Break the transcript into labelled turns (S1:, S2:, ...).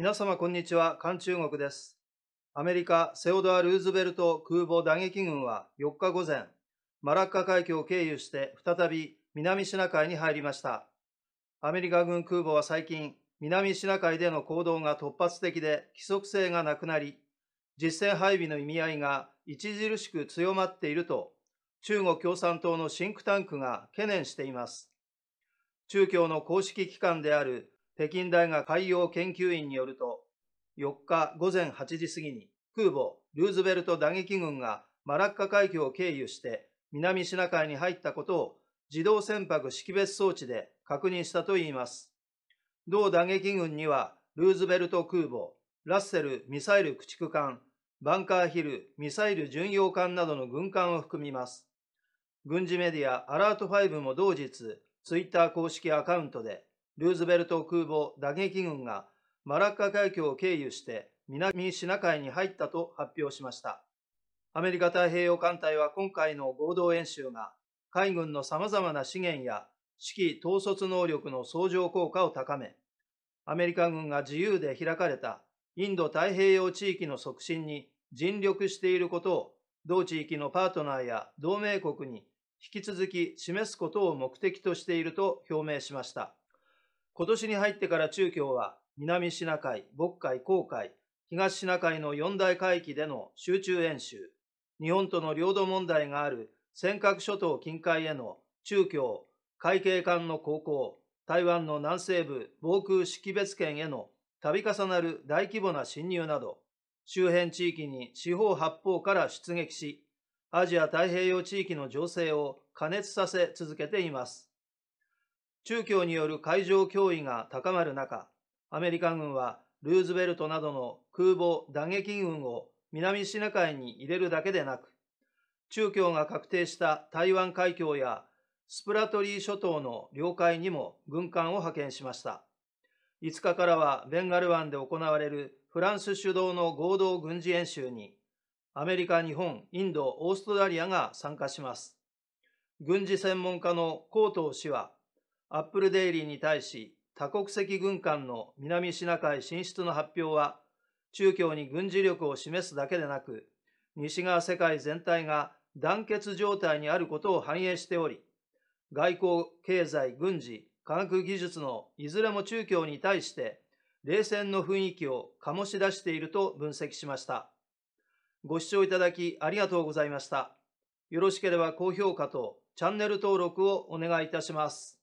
S1: 皆様こんにちは、韓中国です。アメリカ、セオドア・ルーズベルト空母打撃軍は4日午前、マラッカ海峡を経由して再び南シナ海に入りました。アメリカ軍空母は最近、南シナ海での行動が突発的で規則性がなくなり、実戦配備の意味合いが著しく強まっていると、中国共産党のシンクタンクが懸念しています。中共の公式機関である北京大学海洋研究院によると、4日午前8時過ぎに空母ルーズベルト打撃群がマラッカ海峡を経由して南シナ海に入ったことを自動船舶識別装置で確認したといいます。同打撃群にはルーズベルト空母、ラッセルミサイル駆逐艦、バンカーヒルミサイル巡洋艦などの軍艦を含みます。軍事メディアアラート5も同日、ツイッター公式アカウントで、ルーズベルト空母打撃群がマラッカ海峡を経由して南シナ海に入ったと発表しました。アメリカ太平洋艦隊は今回の合同演習が海軍の様々な資源や指揮統率能力の相乗効果を高め、アメリカ軍が自由で開かれたインド太平洋地域の促進に尽力していることを同地域のパートナーや同盟国に引き続き示すことを目的としていると表明しました。今年に入ってから中共は南シナ海、渤海、黄海、東シナ海の四大海域での集中演習、日本との領土問題がある尖閣諸島近海への中共、海警艦の航行、台湾の南西部防空識別圏への度重なる大規模な侵入など、周辺地域に四方八方から出撃し、アジア太平洋地域の情勢を加熱させ続けています。中共による海上脅威が高まる中、アメリカ軍はルーズベルトなどの空母打撃群を南シナ海に入れるだけでなく、中共が確定した台湾海峡やスプラトリー諸島の領海にも軍艦を派遣しました。5日からはベンガル湾で行われるフランス主導の合同軍事演習にアメリカ、日本、インド、オーストラリアが参加します。軍事専門家の高藤氏は、アップルデイリーに対し、多国籍軍艦の南シナ海進出の発表は、中共に軍事力を示すだけでなく、西側世界全体が団結状態にあることを反映しており、外交、経済、軍事、科学技術のいずれも中共に対して冷戦の雰囲気を醸し出していると分析しました。ご視聴いただきありがとうございました。よろしければ高評価とチャンネル登録をお願いいたします。